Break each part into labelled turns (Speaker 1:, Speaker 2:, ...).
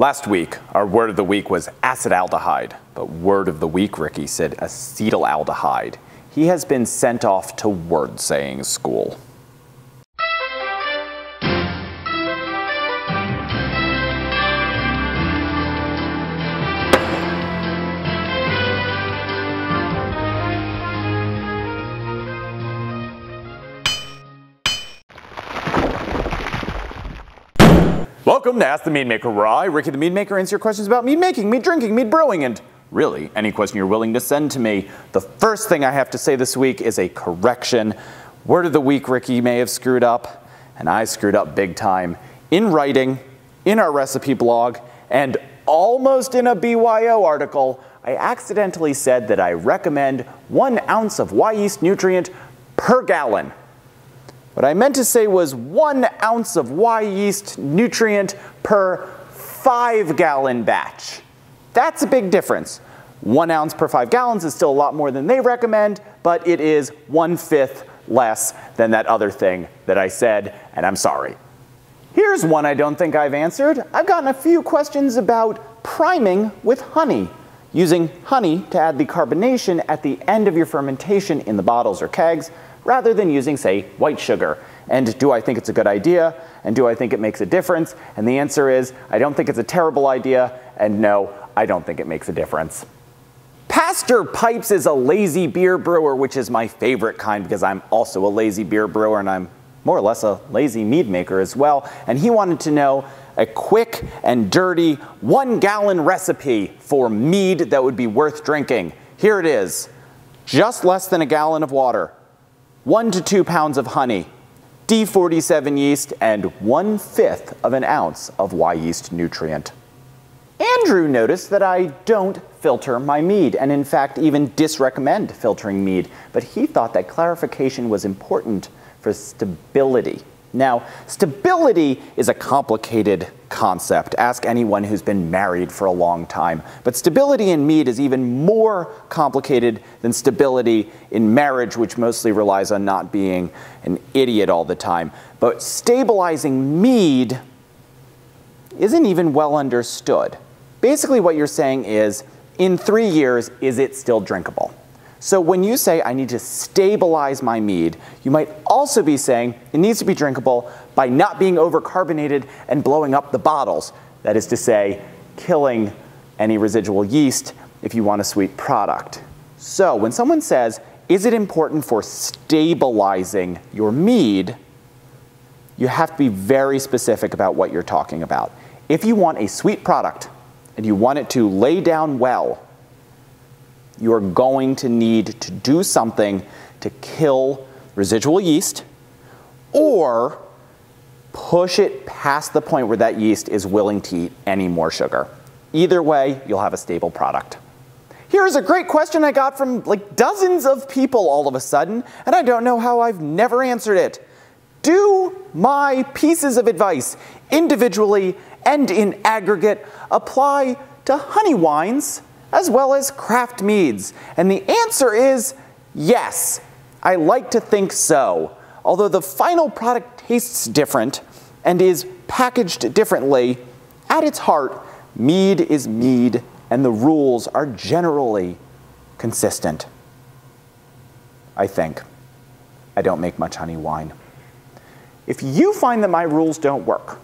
Speaker 1: Last week, our word of the week was acetaldehyde, but word of the week, Ricky said acetaldehyde. He has been sent off to word saying school. Welcome to Ask the Mead Maker, where I, Ricky the Mead Maker, answer your questions about mead making, mead drinking, mead brewing, and really any question you're willing to send to me. The first thing I have to say this week is a correction. Word of the week, Ricky may have screwed up, and I screwed up big time in writing, in our recipe blog, and almost in a BYO article. I accidentally said that I recommend one ounce of Wyeast nutrient per gallon. What I meant to say was one ounce of Wyeast nutrient per five gallon batch. That's a big difference. One ounce per five gallons is still a lot more than they recommend, but it is one fifth less than that other thing that I said, and I'm sorry. Here's one I don't think I've answered. I've gotten a few questions about priming with honey, using honey to add the carbonation at the end of your fermentation in the bottles or kegs rather than using, say, white sugar. And do I think it's a good idea? And do I think it makes a difference? And the answer is, I don't think it's a terrible idea, and no, I don't think it makes a difference. Pastor Pipes is a lazy beer brewer, which is my favorite kind because I'm also a lazy beer brewer and I'm more or less a lazy mead maker as well. And he wanted to know a quick and dirty one gallon recipe for mead that would be worth drinking. Here it is. Just less than a gallon of water, one to two pounds of honey, D47 yeast, and one fifth of an ounce of Wyeast nutrient. Andrew noticed that I don't filter my mead, and in fact even disrecommend filtering mead, but he thought that clarification was important for stability. Now, stability is a complicated concept. Ask anyone who's been married for a long time. But stability in mead is even more complicated than stability in marriage, which mostly relies on not being an idiot all the time. But stabilizing mead isn't even well understood. Basically, what you're saying is in three years, is it still drinkable? So when you say, I need to stabilize my mead, you might also be saying it needs to be drinkable by not being overcarbonated and blowing up the bottles. That is to say, killing any residual yeast if you want a sweet product. So when someone says, is it important for stabilizing your mead, you have to be very specific about what you're talking about. If you want a sweet product and you want it to lay down well, you're going to need to do something to kill residual yeast or push it past the point where that yeast is willing to eat any more sugar. Either way, you'll have a stable product. Here's a great question I got from like dozens of people all of a sudden, and I don't know how I've never answered it. Do my pieces of advice individually and in aggregate apply to honey wines as well as craft meads? And the answer is yes. I like to think so. Although the final product tastes different and is packaged differently, at its heart, mead is mead and the rules are generally consistent. I think. I don't make much honey wine. If you find that my rules don't work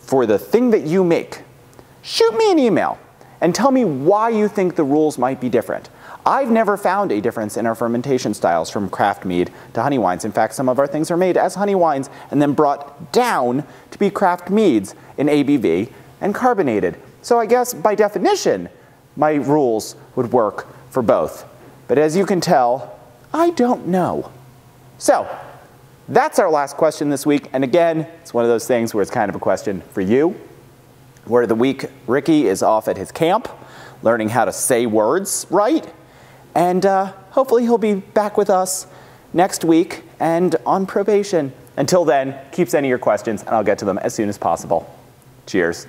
Speaker 1: for the thing that you make, shoot me an email and tell me why you think the rules might be different. I've never found a difference in our fermentation styles from craft mead to honey wines. In fact, some of our things are made as honey wines and then brought down to be craft meads in ABV and carbonated. So I guess by definition, my rules would work for both. But as you can tell, I don't know. So that's our last question this week. And again, it's one of those things where it's kind of a question for you. Word of the week, Ricky is off at his camp, learning how to say words right. And uh, hopefully he'll be back with us next week and on probation. Until then, keep sending your questions and I'll get to them as soon as possible. Cheers.